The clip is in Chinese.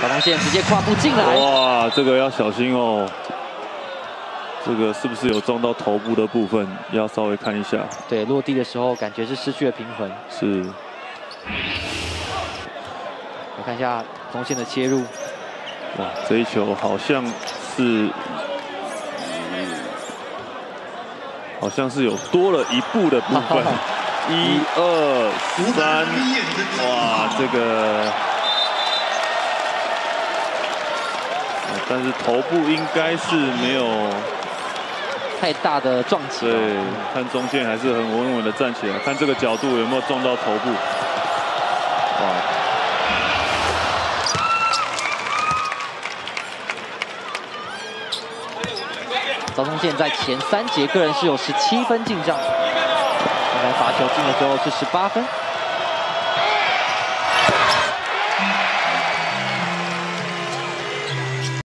高中线直接跨步进来，哇，这个要小心哦。这个是不是有撞到头部的部分？要稍微看一下。对，落地的时候感觉是失去了平衡。是。我看一下中线的切入。哇，这一球好像是，好像是有多了一步的部分。一二三，哇，这个，但是头部应该是没有太大的撞击。对，看中线还是很稳稳的站起来，看这个角度有没有撞到头部。哇。赵宗宪在前三节个人是有十七分进账，刚才罚球进了之后是十八分。